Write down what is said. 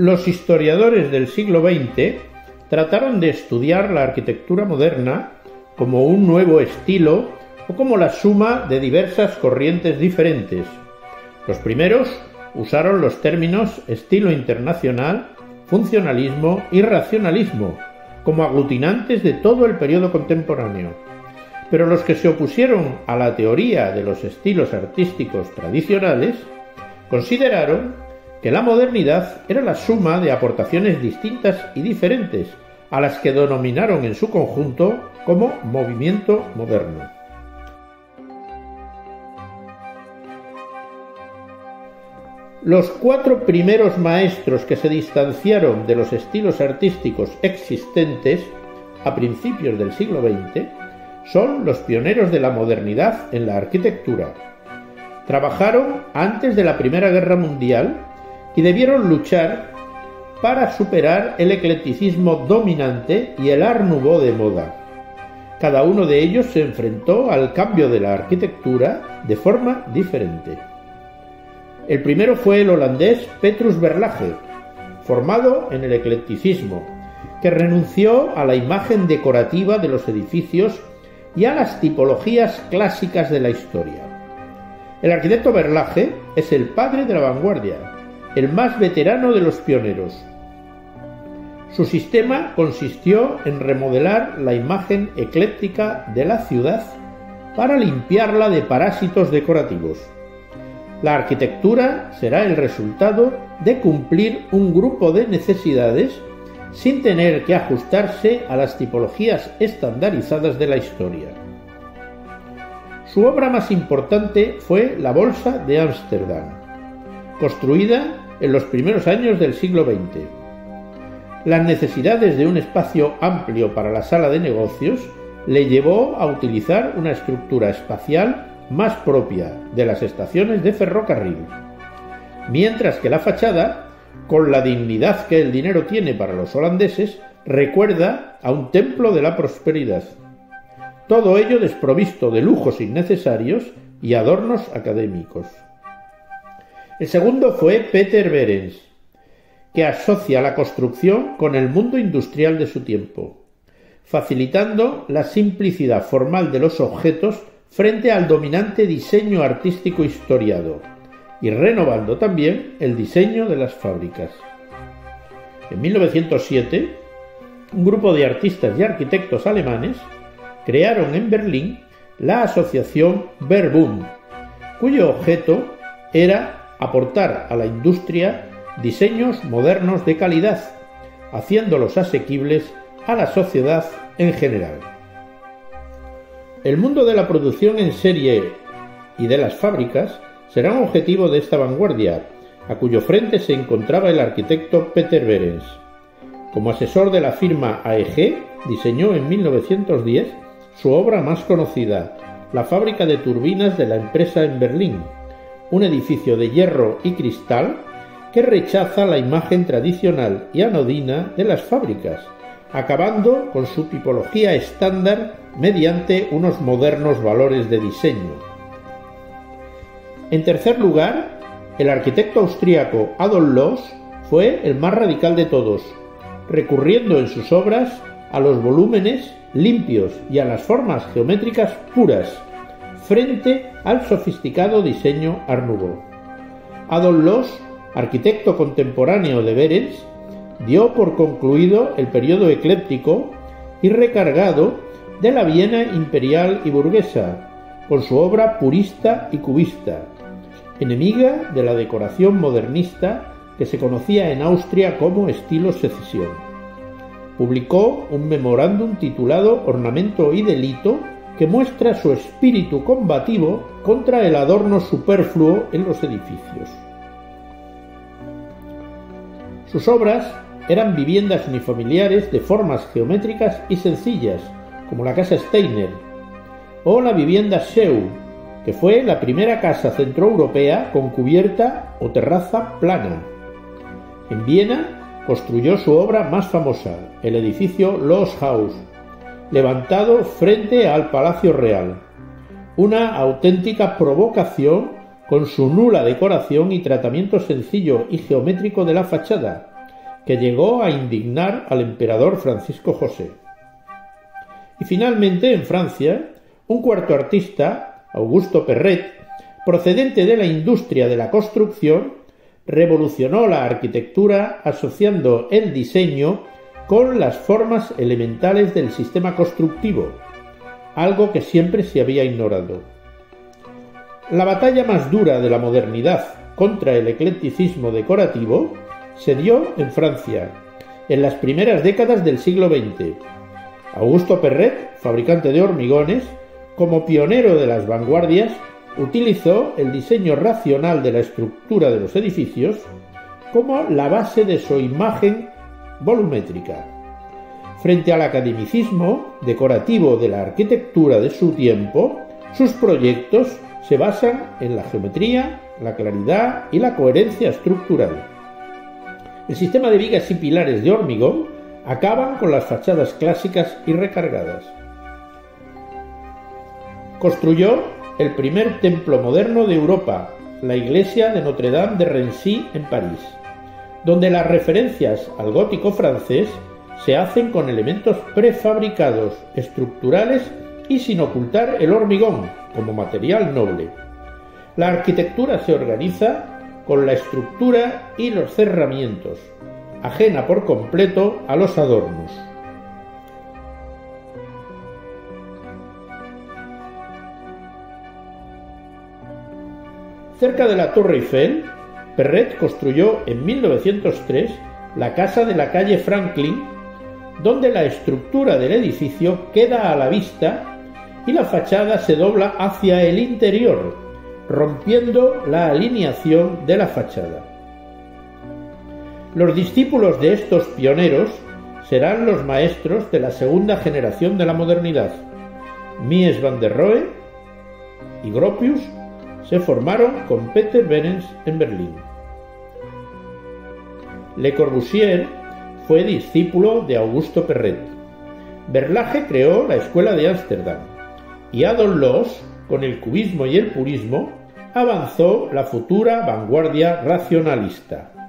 Los historiadores del siglo XX trataron de estudiar la arquitectura moderna como un nuevo estilo o como la suma de diversas corrientes diferentes. Los primeros usaron los términos estilo internacional, funcionalismo y racionalismo como aglutinantes de todo el periodo contemporáneo. Pero los que se opusieron a la teoría de los estilos artísticos tradicionales consideraron que la modernidad era la suma de aportaciones distintas y diferentes, a las que denominaron en su conjunto como movimiento moderno. Los cuatro primeros maestros que se distanciaron de los estilos artísticos existentes a principios del siglo XX son los pioneros de la modernidad en la arquitectura. Trabajaron antes de la Primera Guerra Mundial y debieron luchar para superar el eclecticismo dominante y el Art de moda. Cada uno de ellos se enfrentó al cambio de la arquitectura de forma diferente. El primero fue el holandés Petrus Berlage, formado en el eclecticismo, que renunció a la imagen decorativa de los edificios y a las tipologías clásicas de la historia. El arquitecto Berlage es el padre de la vanguardia, el más veterano de los pioneros. Su sistema consistió en remodelar la imagen ecléctica de la ciudad para limpiarla de parásitos decorativos. La arquitectura será el resultado de cumplir un grupo de necesidades sin tener que ajustarse a las tipologías estandarizadas de la historia. Su obra más importante fue la Bolsa de Ámsterdam, construida en los primeros años del siglo XX. Las necesidades de un espacio amplio para la sala de negocios le llevó a utilizar una estructura espacial más propia de las estaciones de ferrocarril, mientras que la fachada, con la dignidad que el dinero tiene para los holandeses, recuerda a un templo de la prosperidad. Todo ello desprovisto de lujos innecesarios y adornos académicos. El segundo fue Peter Behrens, que asocia la construcción con el mundo industrial de su tiempo, facilitando la simplicidad formal de los objetos frente al dominante diseño artístico historiado y renovando también el diseño de las fábricas. En 1907, un grupo de artistas y arquitectos alemanes crearon en Berlín la asociación Verbund, cuyo objeto era aportar a la industria diseños modernos de calidad, haciéndolos asequibles a la sociedad en general. El mundo de la producción en serie y de las fábricas será un objetivo de esta vanguardia, a cuyo frente se encontraba el arquitecto Peter Behrens. Como asesor de la firma AEG, diseñó en 1910 su obra más conocida, la fábrica de turbinas de la empresa en Berlín, un edificio de hierro y cristal que rechaza la imagen tradicional y anodina de las fábricas, acabando con su tipología estándar mediante unos modernos valores de diseño. En tercer lugar, el arquitecto austríaco Adolf Loos fue el más radical de todos, recurriendo en sus obras a los volúmenes limpios y a las formas geométricas puras, frente al sofisticado diseño Art Nouveau. Adolf Loos, arquitecto contemporáneo de Behrens, dio por concluido el periodo ecléptico y recargado de la Viena imperial y burguesa, con su obra purista y cubista, enemiga de la decoración modernista que se conocía en Austria como estilo secesión. Publicó un memorándum titulado Ornamento y Delito que muestra su espíritu combativo contra el adorno superfluo en los edificios. Sus obras eran viviendas unifamiliares de formas geométricas y sencillas, como la casa Steiner, o la vivienda Scheu, que fue la primera casa centroeuropea con cubierta o terraza plana. En Viena construyó su obra más famosa, el edificio Loshaus, levantado frente al Palacio Real. Una auténtica provocación con su nula decoración y tratamiento sencillo y geométrico de la fachada, que llegó a indignar al emperador Francisco José. Y finalmente, en Francia, un cuarto artista, Augusto Perret, procedente de la industria de la construcción, revolucionó la arquitectura asociando el diseño con las formas elementales del sistema constructivo, algo que siempre se había ignorado. La batalla más dura de la modernidad contra el eclecticismo decorativo se dio en Francia, en las primeras décadas del siglo XX. Augusto Perret, fabricante de hormigones, como pionero de las vanguardias, utilizó el diseño racional de la estructura de los edificios como la base de su imagen volumétrica. Frente al academicismo decorativo de la arquitectura de su tiempo, sus proyectos se basan en la geometría, la claridad y la coherencia estructural. El sistema de vigas y pilares de hormigón acaban con las fachadas clásicas y recargadas. Construyó el primer templo moderno de Europa, la iglesia de Notre Dame de Rency en París, donde las referencias al gótico francés se hacen con elementos prefabricados, estructurales y sin ocultar el hormigón como material noble. La arquitectura se organiza con la estructura y los cerramientos, ajena por completo a los adornos. Cerca de la Torre Eiffel, Perret construyó en 1903 la casa de la calle Franklin, donde la estructura del edificio queda a la vista y la fachada se dobla hacia el interior, rompiendo la alineación de la fachada. Los discípulos de estos pioneros serán los maestros de la segunda generación de la modernidad. Mies van der Rohe y Gropius se formaron con Peter Behrens en Berlín. Le Corbusier fue discípulo de Augusto Perret. Berlage creó la Escuela de Ámsterdam y Adolf Loos, con el cubismo y el purismo, avanzó la futura vanguardia racionalista.